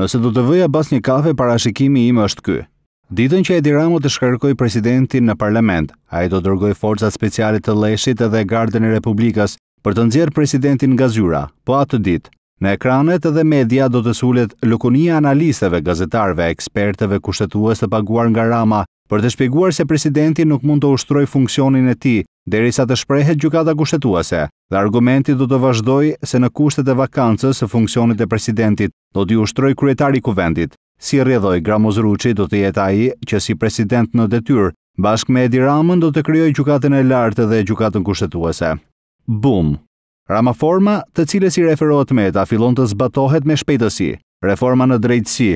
Nëse do të vija bast një kafe parashikimi im është ky. Ditën që Edi Rama të shkarkojë presidentin në parlament, ai do dërgojë forcat speciale të Lleshit edhe Gardën e Republikës për të nxjerrë presidentin nga zyra, po atë ditë, në ekranet edhe media do të sulet lukunia e analistëve, gazetarëve, ekspertëve kushtetues të paguar nga Rama për të shpjeguar se presidenti nuk mund të ushtrojë funksionin e tij derisa të shprehet Gjykata Kushtetuese dhe argumenti do të vazhdojë se në kushtet e vakancës së funksionet e presidentit do t'i ushtrojë kryetari i Kuvendit. Si rrjedhojë, Gramoz Ruçi do të jetë ai që si president në detyrë, bashkë me Edi Ramën do të krijojë Gjykatën e Lartë dhe Gjykatën Kushtetuese. Bum! Ramaforma, të cilës i referohet Meta, fillon të zbatohet me shpejtësi. Reforma në drejtësi,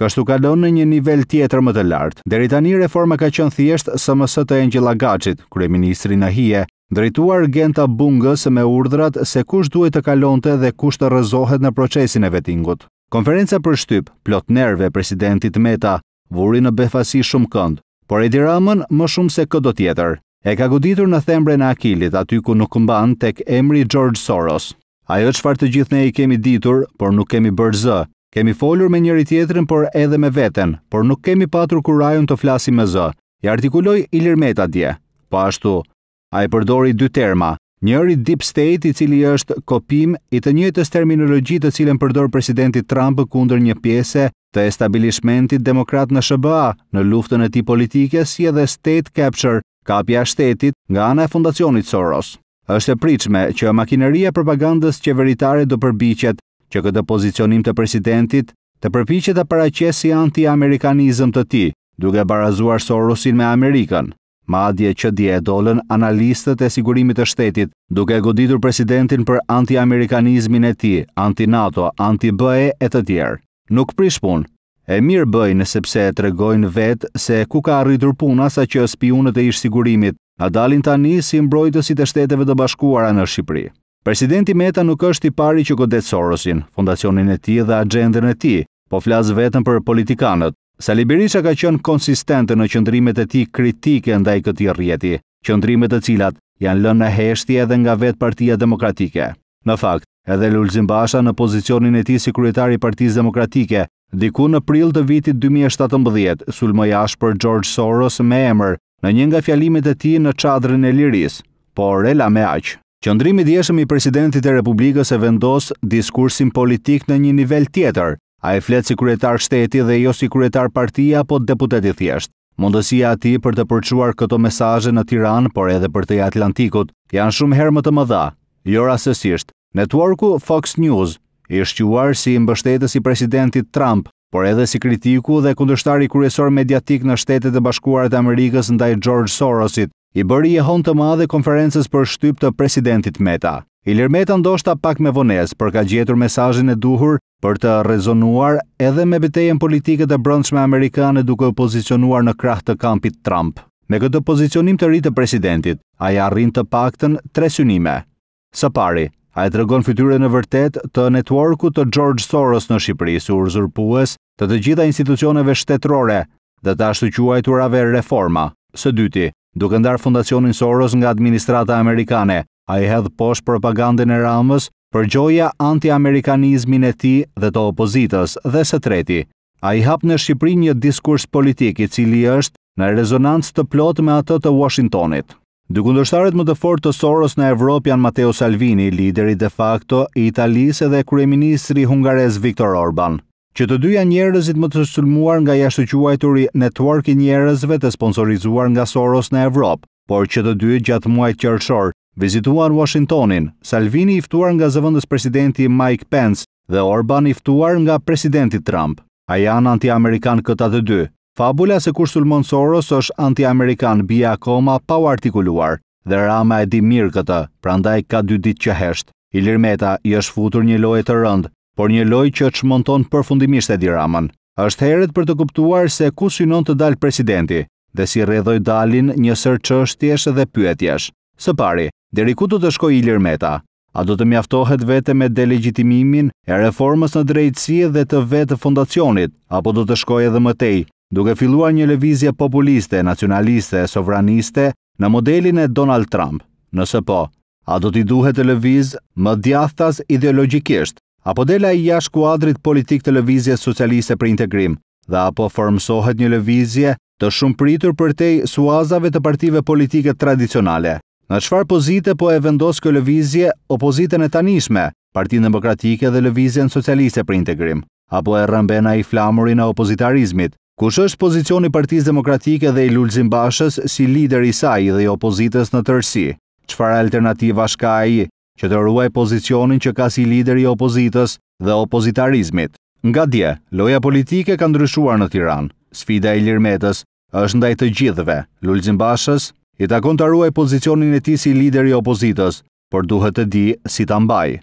kështu kalon në një nivel tjetër më të lartë. Deri tani reforma ka qenë thjesht SMS të Engjëll Agaçit, kryeministri në hije, drejtuar Genta Bungës me urdhrat se kush duhet të kalonte dhe kush të rrëzohet në procesin e Vettingut. Konferenca për shtyp, plot nerv e presidentit Meta, Vuri në befasi shumë kënd, por Edi Ramën më shumë se këdo tjetër. E ka goditur në thembren e Akilit, aty ku nuk mban tek emri Xhorxh Soros. Ajo çfarë të gjithë ne i kemi ditur, por nuk kemi bërë zë. Kemi folur me njëri-tjetrin por edhe me veten, por nuk kemi patur kurajun të flasim me zë, i artikuloi Ilir Meta dje. Po ashtu, Ai përdori dy terma, njëri deep state i cili është kopim i të njëjtës terminologji të cilën përdor presidenti Trump kundër një pjese të estabilishmentit demokrat në SHBA në luftën e tij politike si edhe state capture, kapja e shtetit, nga ana e Fondacionit Soros. Është e pritshme që makineria e propagandës qeveritare do përpiqet që këtë pozicionim të presidentit të përpiqet ta paraqesë si anti-amerikanizëm të tij, duke barazuar Sorosin me Amerikën. Madje që dje dolën analistët e sigurimit të shtetit, duke goditur presidentin për antiamerikanizmin e tij, anti-NATO, anti-BE e të tjerë. Nuk prish punë, mirë bëjnë sepse e tregojnë vetë se ku ka arritur puna saqë spiunët e ish-sigurimit, na dalin tani si mbrojtësit e Shteteve të Bashkuara në Shqipëri. Presidenti Meta nuk është i pari që godet Sorosin, fondacionin e tij dhe axhendën e tij, po flas vetëm për politikanët. Sali Berisha ka qenë konsistent në qëndrimet e tij kritike ndaj këtij rrjeti, qëndrime të cilat janë lënë në heshtje edhe nga vetë Partia Demokratike. Në fakt, edhe Lulzim Basha në pozicionin e tij si kryetar i Partisë Demokratike, Diku në prill të vitit dy mijë e shtatëmbëdhjetë, sulmoi ashpër Xhorxh Soros me emër, në një nga fjalimet e tij në Çadrën e Lirisë, por e la me aq. Qëndrimi i djeshëm i Presidentit të Republikës e vendos diskursin politik në një nivel tjetër, ai flet si kryetar shteti dhe jo si kryetar partie apo deputet i thjeshtë. Mundësia e tij për të përçuar këto mesazhe në Tiranë, por edhe përtej Atlantikut, janë shumë herë më të mëdha, jo rastësisht, Networku Fox News, i shquar si mbështetës i Presidentit Trump, por edhe si kritiku dhe kundërshtari kryesor mediatik në Shtetet e Bashkuara të Amerikës ndaj Xhorxh Sorosit, i bëri jehonë të madhe konferencës për shtyp të Presidentit Meta. Ilir Meta ndoshta pak me vonesë, por ka gjetur mesazhin e duhur për të rezonuar edhe me betejën politike të brendshme amerikane duke u pozicionuar në krah të kampit Trump. Me këtë pozicionim të ri të Presidentit, ai arrin të paktën tre synime. Së pari, ai e tregon fytyrën e vërtetë të network-ut të Xhorxh Soros në Shqipëri si urzurpues të të gjitha institucioneve shtetërore dhe të ashtuquajturave reforma. Së dyti, duke ndarë Fundacionin Soros nga administrata amerikane, ai hedh poshtë propagandën e Ramës për gjoja antiamerikanizmin e tij dhe të opozitës dhe së treti, Ai hap në Shqipëri një diskurs politik i cili është në rezonancë të plotë me atë të Washingtonit. Dy kundërshtarët më të fortë të Soros në Evropë janë Matteo Salvini, lideri de facto i Italisë dhe kryeministri hungarez Viktor Orban. Që të dy janë njerëzit më të sulmuar nga i ashtuquajturi network i njerëzve të sponsorizuar nga Soros në Evropë, por që të dy gjatë muajit qershor vizituan Uashingtonin, Salvini i ftuar nga zëvendës presidenti Mike Pence dhe Orban i ftuar nga presidenti Trump. A janë antiamerikanë këta të dy? Fabula se kush sulmon Soros është antiamerikan bie akoma pa u artikuluar dhe Rama e di mirë këtë, prandaj ka dy ditë që hesht. Ilir Meta i është futur një loje të rëndë, por një lojë që çmonton përfundimisht Edi Ramën. Është herët për të kuptuar se ku synon të dalë presidenti dhe si rrjedhojë dalin një sërë çështjesh dhe pyetjesh. Së pari, deri ku do të shkojë Ilir Meta? A do të mjaftohet vetëm me delegjitimimin e reformës në drejtësi dhe të vetë fondacionit, apo do të shkojë edhe më tej, duke filluar një lëvizje populiste, nacionaliste e sovraniste në modelin e Donald Trump, nëse po, a do t'i duhet të lëvizë më djathtas ideologjikisht, a po del ai jashtë kuadrit politik të Lëvizjes Socialiste për Integrim dhe a po formësohet një lëvizje të shumëpritur përtej suazave të partive politike tradicionale. Në çfarë pozite po e vendos kjo lëvizje opozitën e tanishme, Partinë Demokratike dhe Lëvizjen Socialiste për Integrim? A po e rrëmben ai flamurin e opozitarizmit? Kush është pozicioni i Partisë Demokratike dhe i Lulzim Bashës si lider i saj dhe i opozitës në tërësi? Çfarë alternativash ka ai, që të ruajë pozicionin që ka si lider i opozitës dhe opozitarizmit? Nga dje, loja politike ka ndryshuar në Tiranë. Sfida e Ilir Metës, është ndaj të gjithëve. Lulzim Bashës i takon ta ruajë pozicionin e tij si lider i opozitës, por duhet të dijë si ta mbajë.